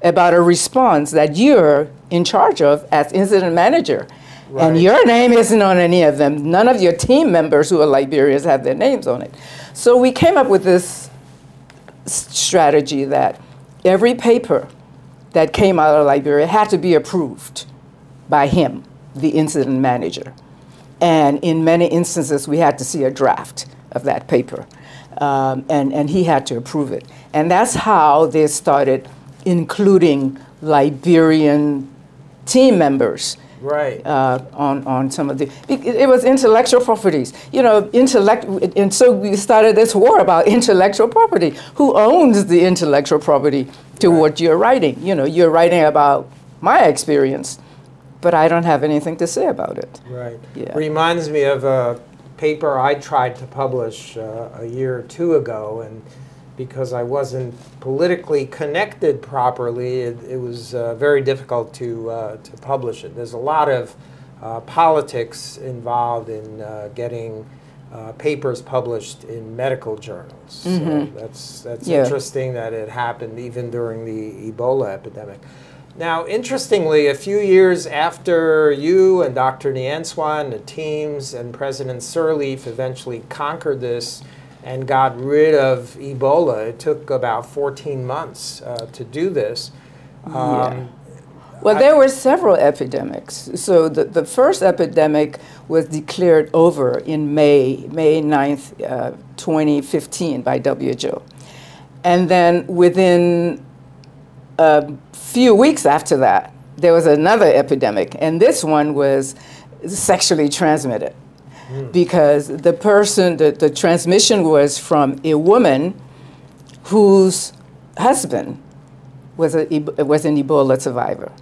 about a response that you're in charge of as incident manager. Right. And your name isn't on any of them. None of your team members who are Liberians have their names on it. So we came up with this strategy that every paper that came out of Liberia had to be approved by him, the incident manager. And in many instances, we had to see a draft of that paper. Um, and, and he had to approve it. And that's how they started including Liberian team members right uh, on on some of the it, it, was intellectual properties you know intellect and so we started this war about intellectual property who owns the intellectual property to right. what you're writing you know you're writing about my experience but I don't have anything to say about it right yeah. reminds me of a paper I tried to publish uh, a year or two ago and because I wasn't politically connected properly, it, it was uh, very difficult to, uh, to publish it. There's a lot of uh, politics involved in uh, getting uh, papers published in medical journals. Mm -hmm. So mm-hmm. that's that's yeah. interesting that it happened even during the Ebola epidemic. Now, interestingly, a few years after you and Dr. Nyenswah, the teams, and President Sirleaf eventually conquered this, and got rid of Ebola. It took about 14 months uh, to do this. Um, yeah. Well, there were several epidemics. So the, the first epidemic was declared over in May, May 9th, uh, 2015 by WHO. And then within a few weeks after that, there was another epidemic, and this one was sexually transmitted hmm. because the person, the, the transmission was from a woman whose husband was, a, was an Ebola survivor.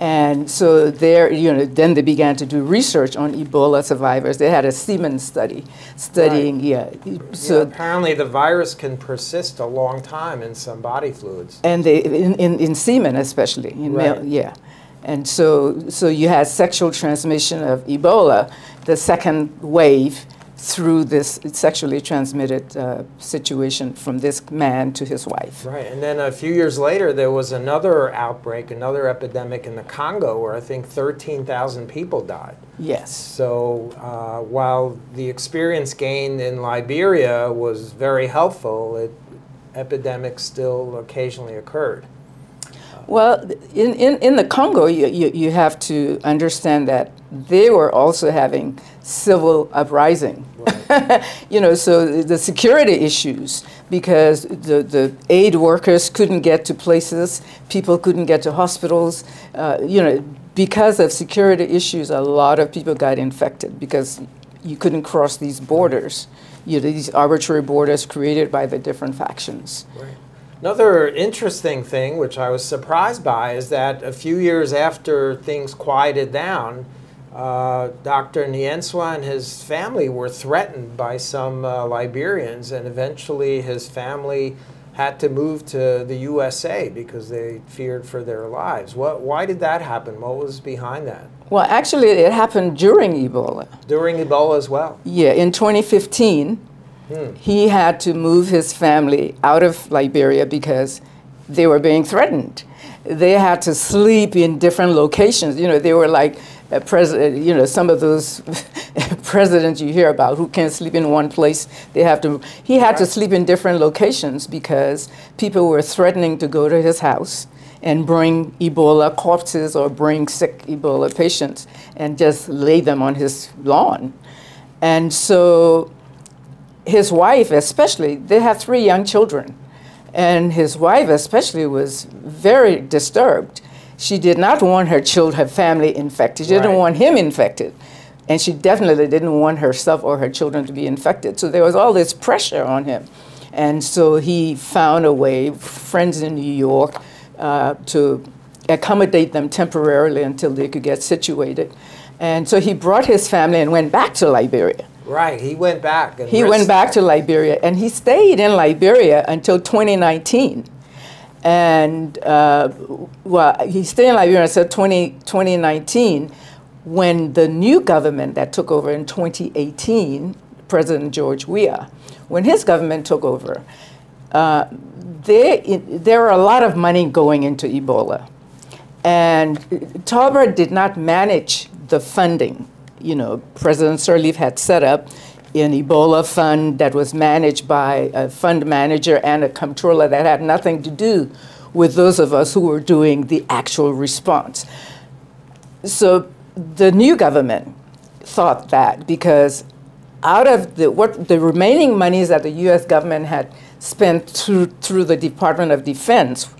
And so there, you know, then they began to do research on Ebola survivors. They had a semen study studying, right. yeah. So yeah, apparently the virus can persist a long time in some body fluids. And they, in, in, in semen especially, in right. male, yeah. And so, so you had sexual transmission of Ebola, the second wave through this sexually transmitted uh, situation from this man to his wife. Right, and then a few years later, there was another outbreak, another epidemic in the Congo where I think 13,000 people died. Yes. So uh, while the experience gained in Liberia was very helpful, it, epidemics still occasionally occurred. Well, in, in, in the Congo, you, you, you have to understand that they were also having civil uprising. Right. you know, so the security issues, because the, the aid workers couldn't get to places, people couldn't get to hospitals. Uh, you know, because of security issues, a lot of people got infected because you couldn't cross these borders, you know, these arbitrary borders created by the different factions. Right. Another interesting thing, which I was surprised by, is that a few years after things quieted down, uh, Dr. Nyenswah and his family were threatened by some uh, Liberians, and eventually his family had to move to the USA because they feared for their lives. What, why did that happen? What was behind that? Well, actually, it happened during Ebola. During Ebola as well? Yeah, in 2015, hmm. he had to move his family out of Liberia because they were being threatened. They had to sleep in different locations. You know, they were like president, you know, some of those presidents you hear about who can't sleep in one place, they have to, he had to sleep in different locations because people were threatening to go to his house and bring Ebola corpses or bring sick Ebola patients and just lay them on his lawn. And so his wife, especially, they had three young children. And his wife, especially, was very disturbed she did not want her children, her family infected. She right. didn't want him infected. And she definitely didn't want herself or her children to be infected. So there was all this pressure on him. And so he found a way, friends in New York, uh, to accommodate them temporarily until they could get situated. And so he brought his family and went back to Liberia. Right, he went back. he went back to Liberia, and he stayed in Liberia until 2019 and uh, well, he stayed in Liberia until 20, 2019 when the new government that took over in 2018, President George Weah, when his government took over, uh, there, there were a lot of money going into Ebola. And Tolbert did not manage the funding. You know, President Sirleaf had set up an Ebola fund that was managed by a fund manager and a comptroller that had nothing to do with those of us who were doing the actual response. So the new government thought that because out of the what the remaining monies that the US government had spent through through the Department of Defense,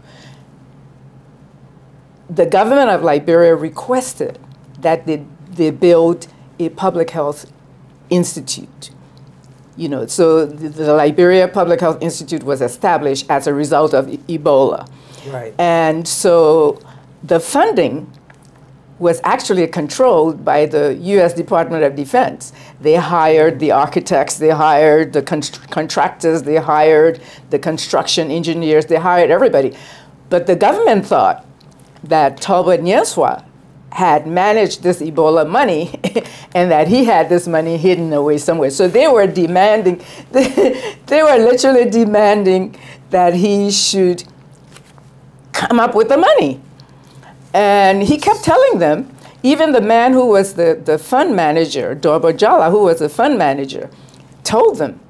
the government of Liberia requested that they, they build a public health institute. You know, so the, the Liberia Public Health Institute was established as a result of e Ebola. Right. And so the funding was actually controlled by the U.S. Department of Defense. They hired the architects, they hired the con contractors, they hired the construction engineers, they hired everybody. But the government thought that Tolbert Nyenswah had managed this Ebola money and that he had this money hidden away somewhere. So they were demanding, they were literally demanding that he should come up with the money. And he kept telling them, even the man who was the, the fund manager, Dorbo Jala, who was the fund manager, told them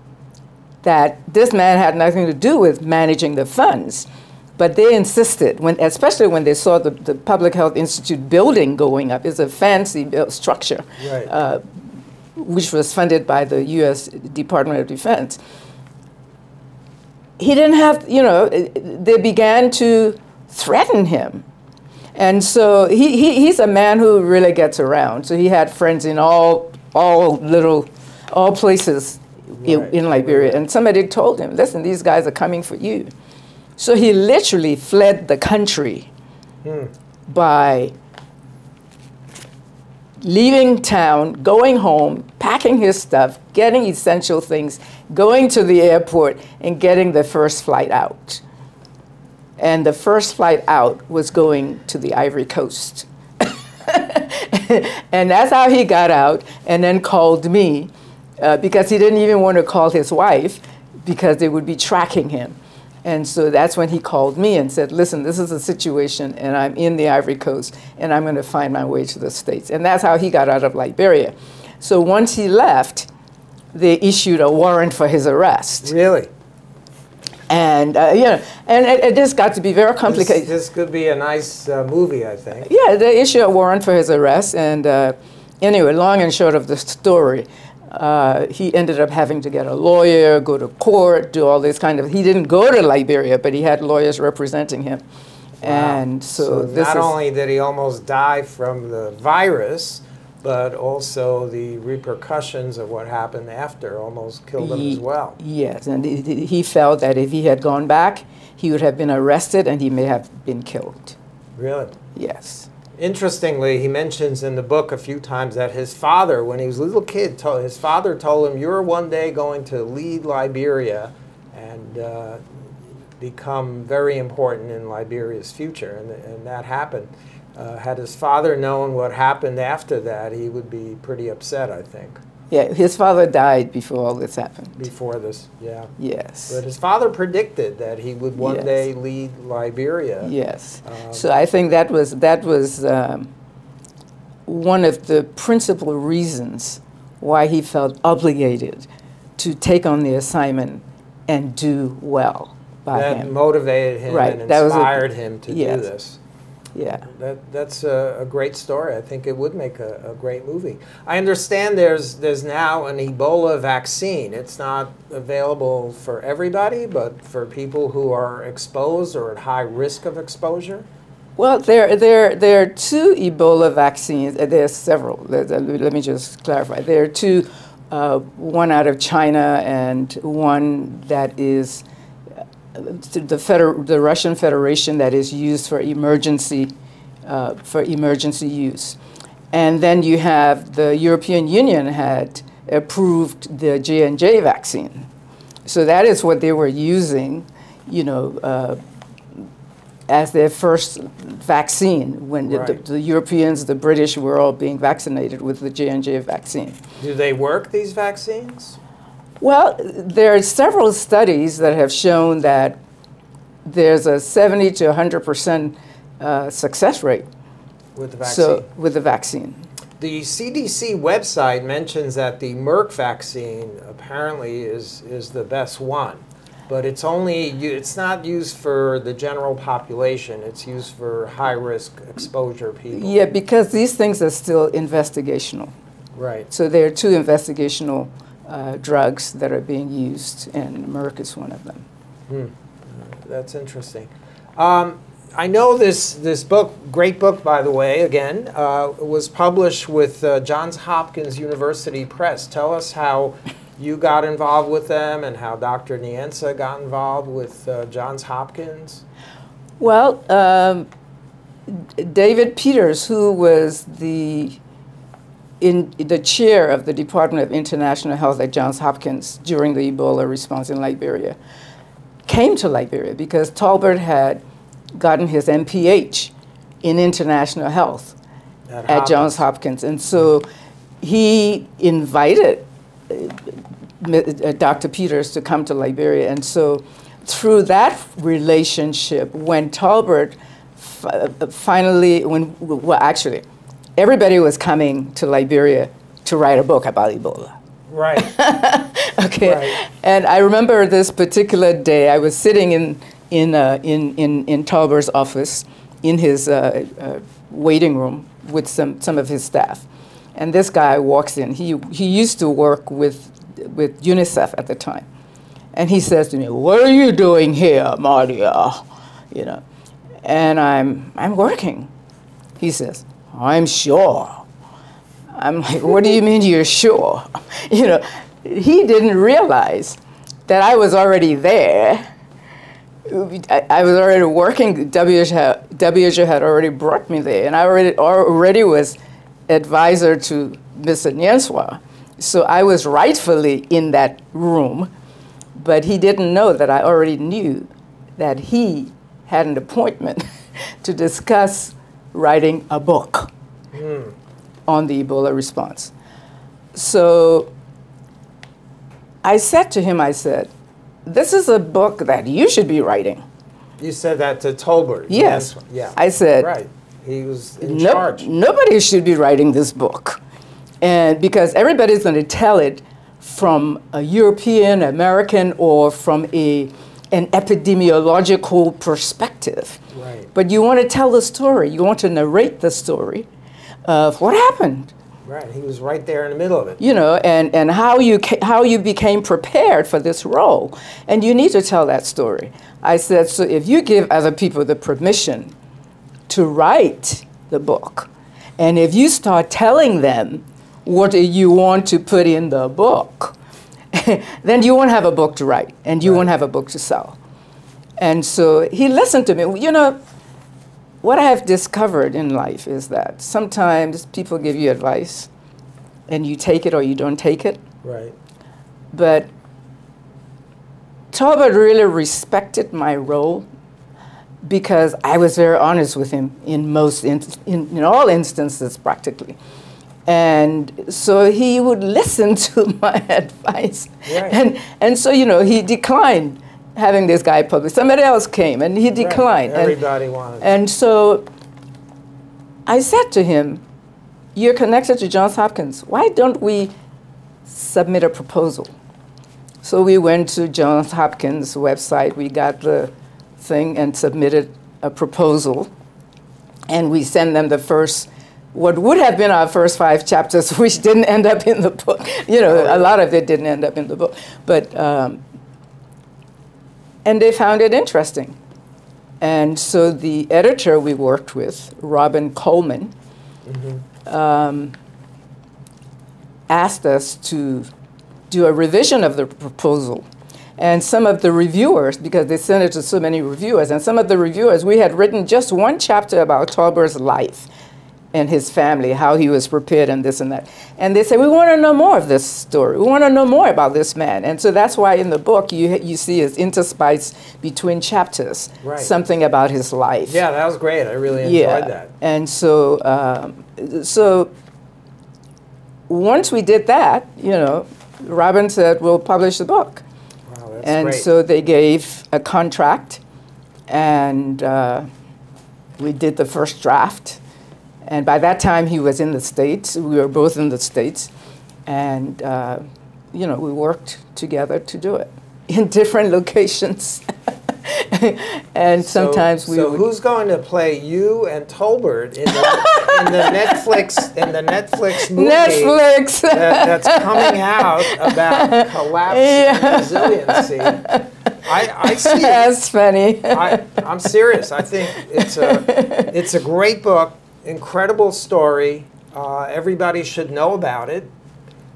that this man had nothing to do with managing the funds. But they insisted, when, especially when they saw the, the Public Health Institute building going up. It's a fancy built structure, right. uh, which was funded by the U.S. Department of Defense. He didn't have, you know, they began to threaten him. And so he, he, he's a man who really gets around. So he had friends in all, all little, all places right. in, in Liberia. And somebody told him, listen, these guys are coming for you. So he literally fled the country hmm. by leaving town, going home, packing his stuff, getting essential things, going to the airport, and getting the first flight out. And the first flight out was going to the Ivory Coast. and that's how he got out, and then called me uh, because he didn't even want to call his wife because they would be tracking him. And so that's when he called me and said, listen, this is a situation, and I'm in the Ivory Coast, and I'm going to find my way to the States. And that's how he got out of Liberia. So once he left, they issued a warrant for his arrest. Really? And, uh, you know, and it, it, just got to be very complicated. This, this could be a nice uh, movie, I think. Yeah, they issued a warrant for his arrest. And uh, anyway, long and short of the story, uh, he ended up having to get a lawyer, go to court, do all this kind of. He didn't go to Liberia, but he had lawyers representing him. Wow. And so, so not only did he almost die from the virus, but also the repercussions of what happened after almost killed him he, as well. Yes, and he, he felt that if he had gone back, he would have been arrested and he may have been killed. Really? Yes. Interestingly, he mentions in the book a few times that his father, when he was a little kid, told, his father told him, "You're one day going to lead Liberia and uh, become very important in Liberia's future," and, and that happened. Uh, had his father known what happened after that, he would be pretty upset, I think. Yeah, his father died before all this happened. Before this, yeah. Yes. But his father predicted that he would one Yes. day lead Liberia. Yes. Um, so I think that was that was um, one of the principal reasons why he felt obligated to take on the assignment and do well by that him. motivated him Right, and that was a- inspired him to yes. do this. Yeah. That, that's a, a great story. I think it would make a, a great movie. I understand there's there's now an Ebola vaccine. It's not available for everybody, but for people who are exposed or at high risk of exposure. Well, there, there, there are two Ebola vaccines. uh, There are several. Let, me- just clarify. There are two, uh, one out of China and one that is the, Feder- the Russian Federation that is used for emergency, uh, for emergency use. And then you have the European Union had approved the J&J vaccine. So that is what they were using, you know, uh, as their first vaccine when the- Right. the, the Europeans, the British were all being vaccinated with the J&J vaccine. Do they work these vaccines? Well, there are several studies that have shown that there's a 70 to 100 percent uh, success rate With the vaccine. so with the vaccine. The CDC website mentions that the Merck vaccine apparently is, is the best one, but it's only it's not used for the general population. It's used for high risk exposure people. Yeah, because these things are still investigational. Right. So they're two investigational uh, drugs that are being used, and Merck is one of them. Hmm. That's interesting. Um, I know this this book, great book by the way. Again, uh, was published with uh, Johns Hopkins University Press. Tell us how you got involved with them and how Dr. Nyenswah got involved with uh, Johns Hopkins. Well, um, David Peters, who was the in the chair of the Department of International Health at Johns Hopkins during the Ebola response in Liberia, came to Liberia because Tolbert had gotten his MPH in international health at Johns Hopkins, and so he invited uh, uh, Dr. Peters to come to Liberia, and so through that relationship, when Tolbert uh, finally, when well, actually, everybody was coming to Liberia to write a book about Ebola. Right. Okay. Right. And I remember this particular day. I was sitting in in uh, in, in in Tolbert's office, in his uh, uh, waiting room with some some of his staff, and this guy walks in. He he used to work with with UNICEF at the time, and he says to me, "What are you doing here, Mardia?" You know, and I'm I'm working. He says, "I'm sure." I'm like, what do you mean you're sure? You know, he didn't realize that I was already there. I, was already working. Had- WHO had already brought me there, and I already already was advisor to Mr. Nyenswah. So I was rightfully in that room, but he didn't know that I already knew that he had an appointment to discuss writing a book hmm. on the Ebola response. So I said to him, I said, this is a book that you should be writing. You said that to Tolbert. Yes. Yeah. I said, Right. He was in no, charge. nobody should be writing this book. And because everybody's going to tell it from a European, American, or from a, an epidemiological perspective. Right. But you want to tell the story, you want to narrate the story of what happened. Right. He was right there in the middle of it. you know, and, and how you how you became prepared for this role, and you need to tell that story. I said, so if you give other people the permission to write the book, and if you start telling them what you want to put in the book, then you won't have a book to write, and you Right. won't have a book to sell. And so he listened to me. You know, what I have discovered in life is that sometimes people give you advice and you take it or you don't take it. Right. But Tolbert really respected my role because I was very honest with him in most in, in, in all instances practically. And so he would listen to my advice. Right. And, and so, you know, he declined having this guy published. Somebody else came and he declined. Right. Everybody and, wanted. And so I said to him, You're connected to Johns Hopkins. Why don't we submit a proposal? So we went to Johns Hopkins website, we got the thing and submitted a proposal. And we sent them the first, what would have been our first five chapters, which didn't end up in the book. You know, a lot of it didn't end up in the book. But, um, and they found it interesting. And so the editor we worked with, Robin Coleman, mm-hmm. um, asked us to do a revision of the proposal. And some of the reviewers, because they sent it to so many reviewers, and some of the reviewers, we had written just one chapter about Tolbert's life and his family, how he was prepared and this and that. And they said, we want to know more of this story. We want to know more about this man. And so that's why in the book you, you see is interspiced between chapters, right. something about his life. Yeah, that was great. I really enjoyed yeah. that. And so, um, so once we did that, you know, Robin said, we'll publish the book. Wow, that's and great. so they gave a contract, and uh, we did the first draft. And by that time, he was in the States. We were both in the States. And, uh, you know, we worked together to do it in different locations. and sometimes we. So would who's going to play you and Tolbert in the, in the Netflix in the Netflix movie Netflix that, that's coming out about collapse Yeah. and resiliency? I, I see. it. That's funny. I, I'm serious. I think it's a it's a great book, incredible story. Uh, everybody should know about it.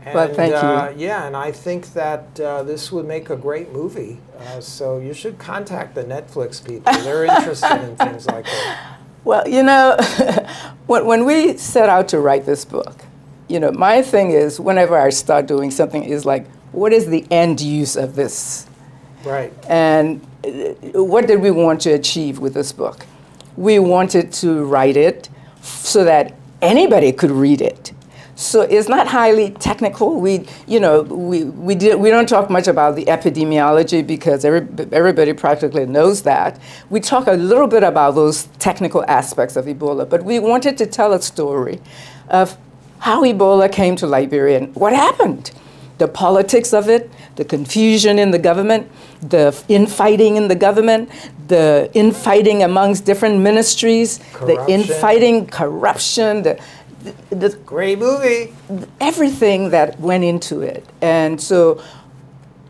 And, Well, thank you. uh, Yeah, and I think that uh, this would make a great movie. Uh, so you should contact the Netflix people. They're interested in things like that. Well, you know, when, when we set out to write this book, you know, my thing is whenever I start doing something is like, what is the end use of this? Right. And uh, what did we want to achieve with this book? We wanted to write it so that anybody could read it. So it's not highly technical. We, you know, we, we, did, we don't talk much about the epidemiology because every, everybody practically knows that. We talk a little bit about those technical aspects of Ebola, but we wanted to tell a story of how Ebola came to Liberia and what happened the politics of it, the confusion in the government, the infighting in the government, the infighting amongst different ministries, the infighting, corruption, the, the, the Great movie. everything that went into it. And so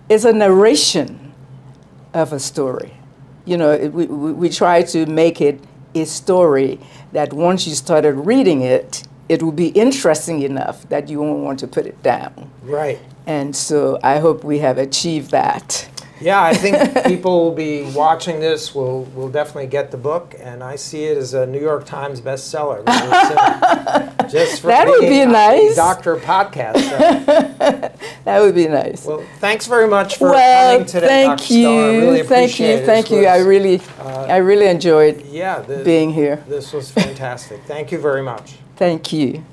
it's a narration of a story. You know, it, we, we, we try to make it a story that once you started reading it, it will be interesting enough that you won't want to put it down. Right. And so I hope we have achieved that. Yeah, I think people will be watching this. Will will definitely get the book, and I see it as a New York Times bestseller. Just for That would be a nice. Doctor podcast. show. That would be nice. Well, thanks very much for well, coming today, thank Dr. you, Starr. I really thank you, it. thank This you. I really, uh, I really enjoyed Yeah, the, being here. This was fantastic. Thank you very much. Thank you.